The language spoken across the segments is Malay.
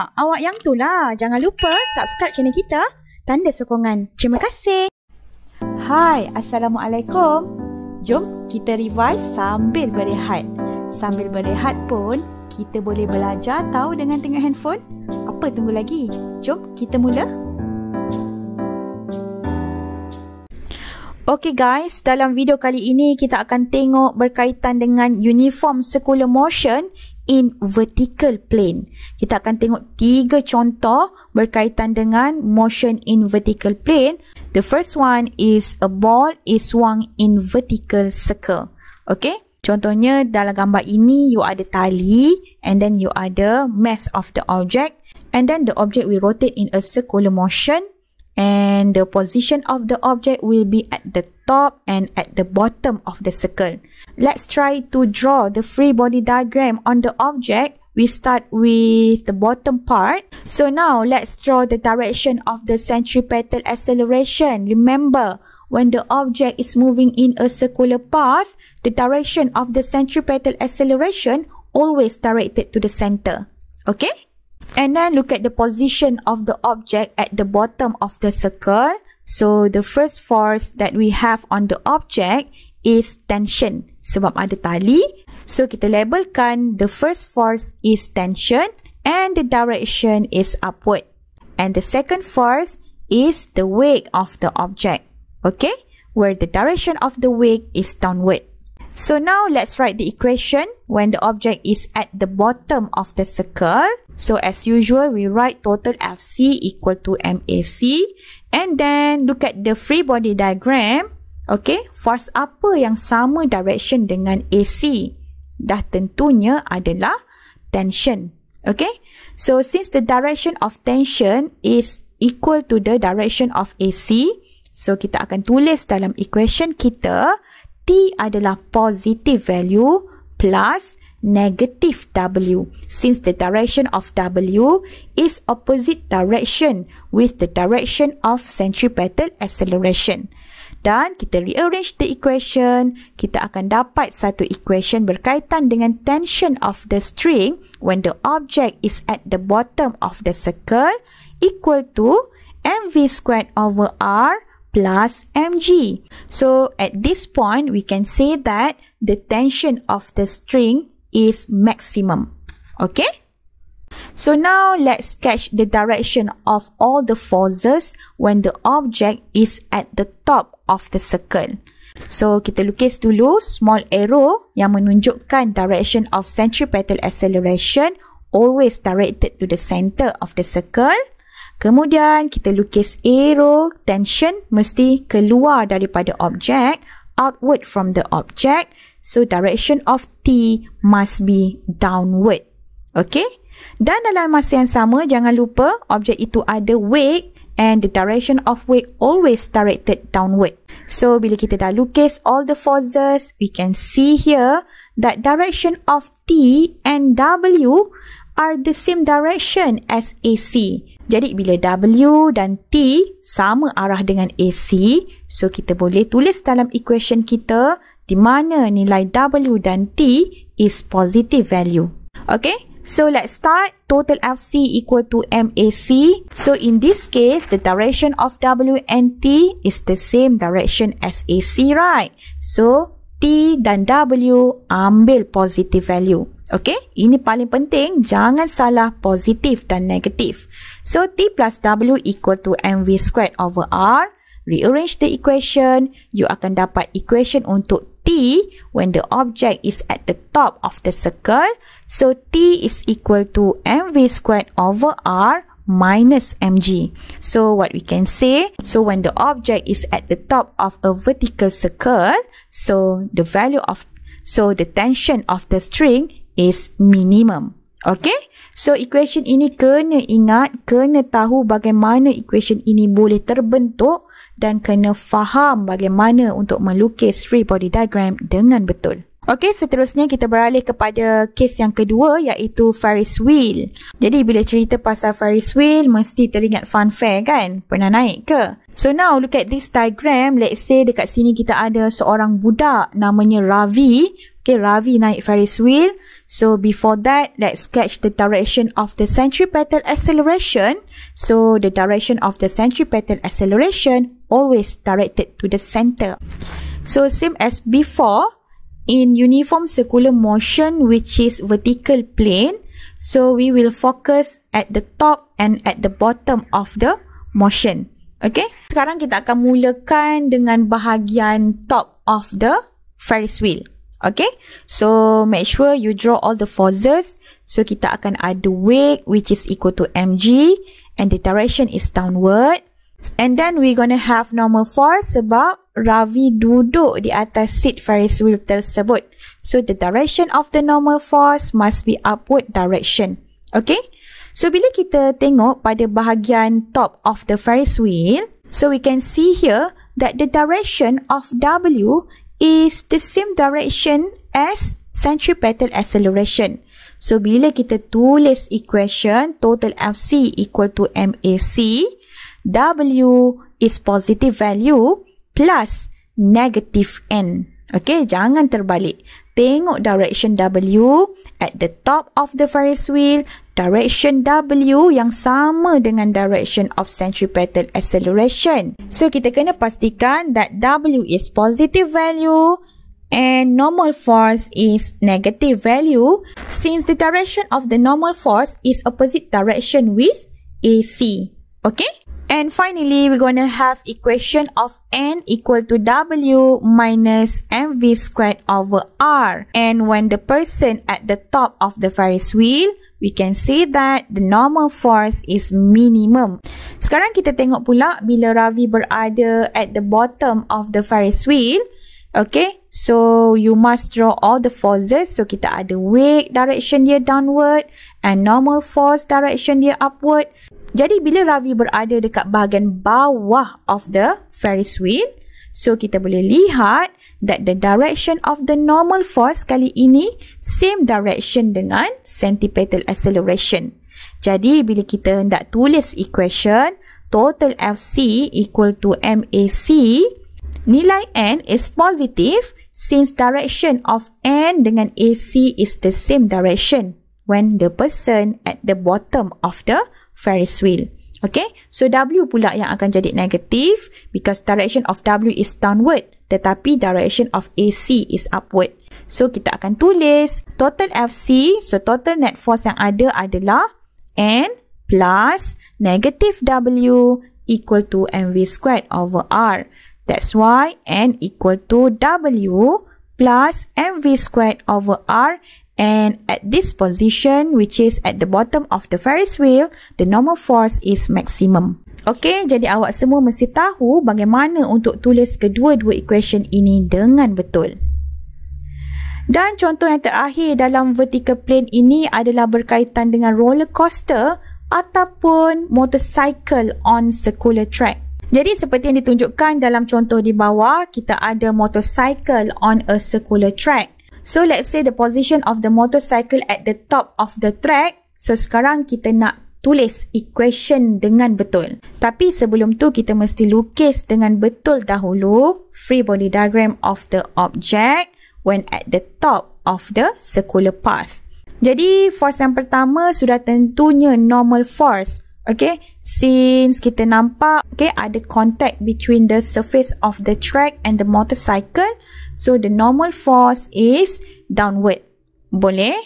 Ha, awak yang tu lah. Jangan lupa subscribe channel kita. Tanda sokongan. Terima kasih. Hai, Assalamualaikum. Jom kita revise sambil berehat. Sambil berehat pun, kita boleh belajar tahu dengan tengok handphone. Apa tunggu lagi? Jom kita mula. Okay guys, dalam video kali ini kita akan tengok berkaitan dengan uniform circular motion in vertical plane. Kita akan tengok tiga contoh berkaitan dengan motion in vertical plane. The first one is a ball is swung in vertical circle. Okay? Contohnya dalam gambar ini you ada tali and then you ada mass of the object and then the object will rotate in a circular motion and the position of the object will be at the top and at the bottom of the circle. Let's try to draw the free body diagram on the object. We start with the bottom part. So now let's draw the direction of the centripetal acceleration. Remember, when the object is moving in a circular path, the direction of the centripetal acceleration always directed to the center. Okay? And then look at the position of the object at the bottom of the circle. So the first force that we have on the object is tension. Sebab ada tali. So kita labelkan the first force is tension and the direction is upward. And the second force is the weight of the object. Okay? Where the direction of the weight is downward. So now let's write the equation when the object is at the bottom of the circle. So as usual, we write total FC equal to MAC. And then look at the free body diagram. Okay, force apa yang sama direction dengan AC? Dah tentunya adalah tension. Okay, so since the direction of tension is equal to the direction of AC, so kita akan tulis dalam equation kita, T adalah positive value plus negative W since the direction of W is opposite direction with the direction of centripetal acceleration. Dan kita rearrange the equation, kita akan dapat satu equation berkaitan dengan tension of the string when the object is at the bottom of the circle equal to mv squared over r plus mg. So at this point, we can say that the tension of the string is maximum. Okay? So now let's sketch the direction of all the forces when the object is at the top of the circle. So kita lukis dulu small arrow yang menunjukkan direction of centripetal acceleration always directed to the center of the circle. Kemudian kita lukis arrow tension mesti keluar daripada objek outward from the object. So direction of T must be downward. Okay? Dan dalam masa yang sama, jangan lupa objek itu ada weight and the direction of weight always directed downward. So, bila kita dah lukis all the forces, we can see here that direction of T and W are the same direction as AC. Jadi bila W dan T sama arah dengan AC, so kita boleh tulis dalam equation kita di mana nilai W dan T is positive value. Okay? So let's start. Total FC equal to MAC. So in this case, the direction of W and T is the same direction as AC, right? So T dan W ambil positive value. Okay, ini paling penting. Jangan salah positif dan negatif. So, T plus W equal to MV squared over R. Rearrange the equation. You akan dapat equation untuk T when the object is at the top of the circle. So, T is equal to MV squared over R minus mg. So what we can say, so when the object is at the top of a vertical circle, so the value of, so the tension of the string is minimum. Okay? So equation ini kena ingat, kena tahu bagaimana equation ini boleh terbentuk dan kena faham bagaimana untuk melukis free body diagram dengan betul. Okey, seterusnya kita beralih kepada kes yang kedua iaitu Ferris wheel. Jadi bila cerita pasal Ferris wheel mesti teringat fun fair kan? Pernah naik ke? So now look at this diagram. Let's say dekat sini kita ada seorang budak namanya Ravi. Okay, Ravi naik Ferris wheel. So before that, let's sketch the direction of the centripetal acceleration. So the direction of the centripetal acceleration always directed to the center. So same as before, in uniform circular motion which is vertical plane, so we will focus at the top and at the bottom of the motion. Okay, sekarang kita akan mulakan dengan bahagian top of the Ferris wheel. Okay, so make sure you draw all the forces. So kita akan ada weight which is equal to mg and the direction is downward. And then we gonna have normal force sebab Ravi duduk di atas seat Ferris wheel tersebut. So the direction of the normal force must be upward direction. Okay, so bila kita tengok pada bahagian top of the Ferris wheel, so we can see here that the direction of W is the same direction as centripetal acceleration. So, bila kita tulis equation total FC equal to MAC, W is positive value plus negative N. Okay, jangan terbalik. Tengok direction W at the top of the Ferris wheel, direction W yang sama dengan direction of centripetal acceleration. So kita kena pastikan that W is positive value and normal force is negative value since the direction of the normal force is opposite direction with AC. Okay? And finally, we're going to have equation of n equal to w minus mv squared over r. And when the person at the top of the Ferris wheel, we can say that the normal force is minimum. Sekarang kita tengok pula bila Ravi berada at the bottom of the Ferris wheel. Okay, so you must draw all the forces. So kita ada weight direction dia downward and normal force direction dia upward. Jadi bila Ravi berada dekat bahagian bawah of the Ferris wheel, so kita boleh lihat that the direction of the normal force kali ini same direction dengan centripetal acceleration. Jadi bila kita hendak tulis equation total FC equal to MAC, nilai N is positive since direction of N dengan AC is the same direction when the person at the bottom of the Ferris wheel. Okay, so W pula yang akan jadi negatif because direction of W is downward tetapi direction of AC is upward. So kita akan tulis total FC, so total net force yang ada adalah N plus negative W equal to mv squared over R. That's why N equal to W plus mv squared over R And at this position, which is at the bottom of the Ferris wheel, the normal force is maximum. Okay, jadi awak semua mesti tahu bagaimana untuk tulis kedua-dua equation ini dengan betul. Dan contoh yang terakhir dalam vertical plane ini adalah berkaitan dengan roller coaster ataupun motorcycle on circular track. Jadi seperti yang ditunjukkan dalam contoh di bawah, kita ada motorcycle on a circular track. So let's say the position of the motorcycle at the top of the track. So sekarang kita nak tulis equation dengan betul. Tapi sebelum tu kita mesti lukis dengan betul dahulu free body diagram of the object when at the top of the circular path. Jadi force yang pertama sudah tentunya normal force. Okay, since kita nampak okay, ada contact between the surface of the track and the motorcycle, so the normal force is downward. Boleh?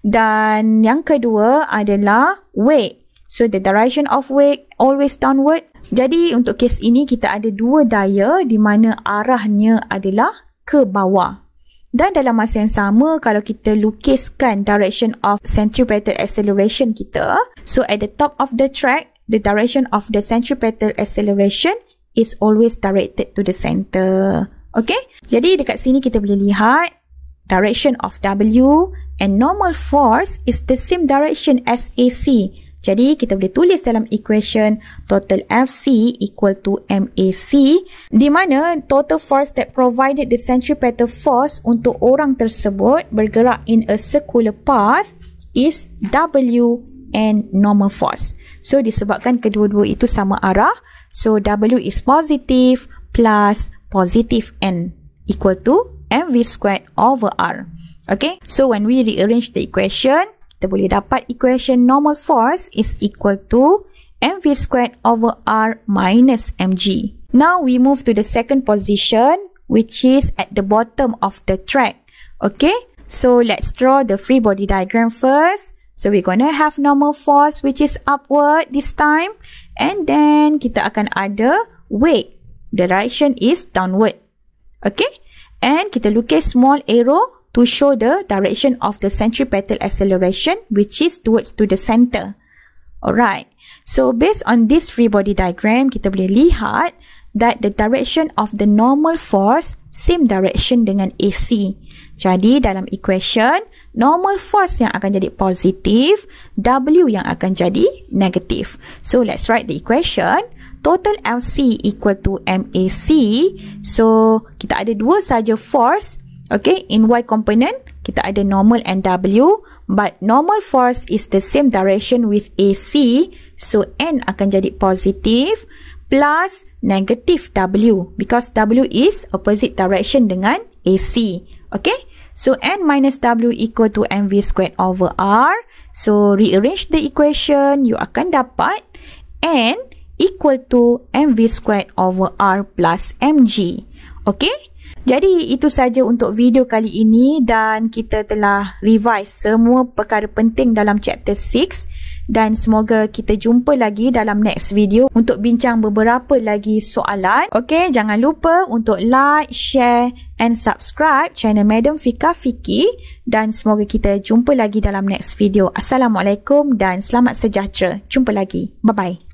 Dan yang kedua adalah weight. So the direction of weight always downward. Jadi untuk kes ini kita ada dua daya di mana arahnya adalah ke bawah. Dan dalam masa yang sama kalau kita lukiskan direction of centripetal acceleration kita, So at the top of the track, the direction of the centripetal acceleration is always directed to the center. Okay? Jadi dekat sini kita boleh lihat direction of W and normal force is the same direction as AC. Jadi kita boleh tulis dalam equation total FC equal to MAC di mana total force that provided the centripetal force untuk orang tersebut bergerak in a circular path is W and normal force. So disebabkan kedua-dua itu sama arah, so W is positive plus positive N equal to mv squared over R. Okay, so when we rearrange the equation, kita boleh dapat equation normal force is equal to mv squared over r minus mg. Now we move to the second position which is at the bottom of the track. Okay, so let's draw the free body diagram first. So we're going to have normal force which is upward this time. And then kita akan ada weight. The direction is downward. Okay, and kita lukis small arrow to show the direction of the centripetal acceleration which is towards to the center. Alright, so based on this free body diagram, kita boleh lihat that the direction of the normal force same direction dengan AC. Jadi dalam equation, normal force yang akan jadi positif, W yang akan jadi negatif. So let's write the equation. Total LC equal to MAC. So kita ada dua saja force Okay, in Y component, kita ada normal and W. But normal force is the same direction with AC. So, N akan jadi positif plus negative W. Because W is opposite direction dengan AC. Okay, so N minus W equal to MV squared over R. So, rearrange the equation. You akan dapat N equal to MV squared over R plus MG. Okay. Jadi itu saja untuk video kali ini dan kita telah revise semua perkara penting dalam chapter 6 dan semoga kita jumpa lagi dalam next video untuk bincang beberapa lagi soalan. Okey, jangan lupa untuk like, share and subscribe channel Madam Fika Fiki dan semoga kita jumpa lagi dalam next video. Assalamualaikum dan selamat sejahtera. Jumpa lagi. Bye-bye.